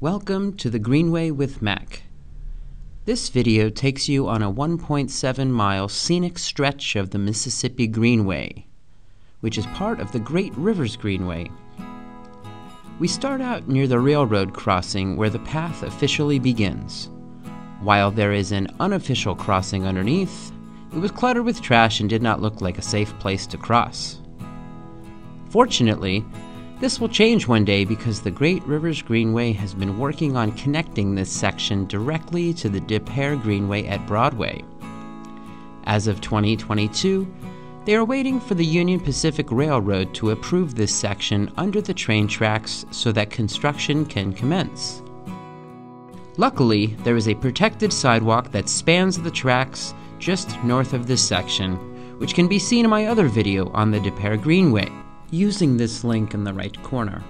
Welcome to the Greenway with Mac. This video takes you on a 1.7 mile scenic stretch of the Mississippi Greenway, which is part of the Great Rivers Greenway. We start out near the railroad crossing where the path officially begins. While there is an unofficial crossing underneath, it was cluttered with trash and did not look like a safe place to cross. Fortunately, this will change one day because the Great Rivers Greenway has been working on connecting this section directly to the Des Peres Greenway at Broadway. As of 2022, they are waiting for the Union Pacific Railroad to approve this section under the train tracks so that construction can commence. Luckily, there is a protected sidewalk that spans the tracks just north of this section, which can be seen in my other video on the Des Peres Greenway using this link in the right corner.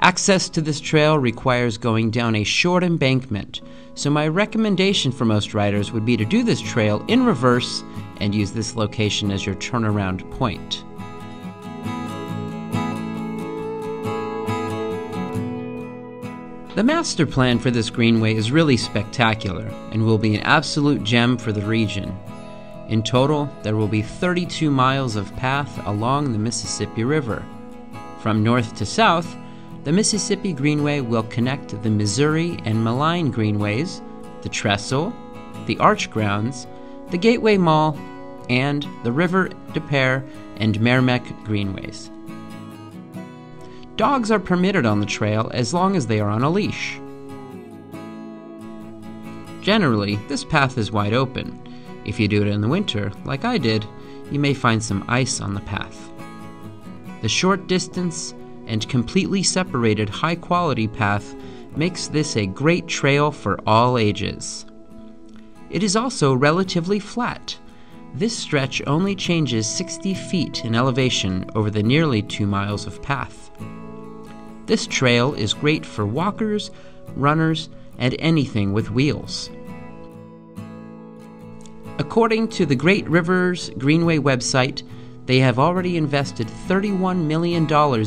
Access to this trail requires going down a short embankment, so my recommendation for most riders would be to do this trail in reverse and use this location as your turnaround point. The master plan for this greenway is really spectacular and will be an absolute gem for the region. In total, there will be 32 miles of path along the Mississippi River. From north to south, the Mississippi Greenway will connect the Missouri and Maline Greenways, the Trestle, the Arch Grounds, the Gateway Mall, and the River, Des Peres, and Meramec Greenways. Dogs are permitted on the trail as long as they are on a leash. Generally, this path is wide open, if you do it in the winter, like I did, you may find some ice on the path. The short distance and completely separated high quality path makes this a great trail for all ages. It is also relatively flat. This stretch only changes 60 feet in elevation over the nearly 2 miles of path. This trail is great for walkers, runners, and anything with wheels. According to the Great Rivers Greenway website, they have already invested $31 million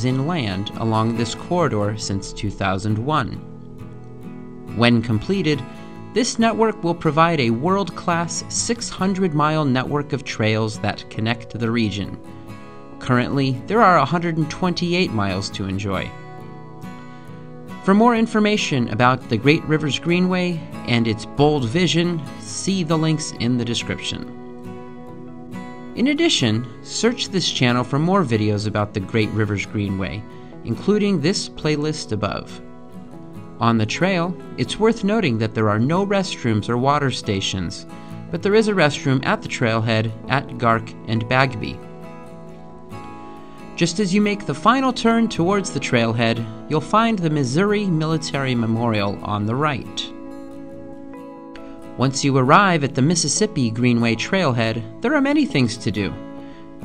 in land along this corridor since 2001. When completed, this network will provide a world class 600 mile network of trails that connect the region. Currently, there are 128 miles to enjoy. For more information about the Great Rivers Greenway and its bold vision, see the links in the description. In addition, search this channel for more videos about the Great Rivers Greenway, including this playlist above. On the trail, it's worth noting that there are no restrooms or water stations, but there is a restroom at the trailhead at Gark and Bagby. Just as you make the final turn towards the trailhead, you'll find the Missouri Military Memorial on the right. Once you arrive at the Mississippi Greenway trailhead, there are many things to do.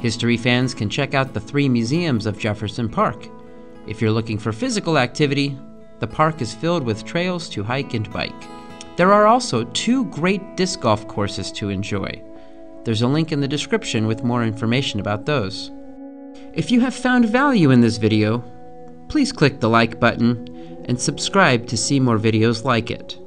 History fans can check out the three museums of Jefferson Park. If you're looking for physical activity, the park is filled with trails to hike and bike. There are also two great disc golf courses to enjoy. There's a link in the description with more information about those. If you have found value in this video, please click the like button and subscribe to see more videos like it.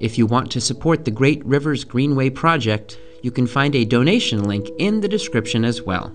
If you want to support the Great Rivers Greenway project, you can find a donation link in the description as well.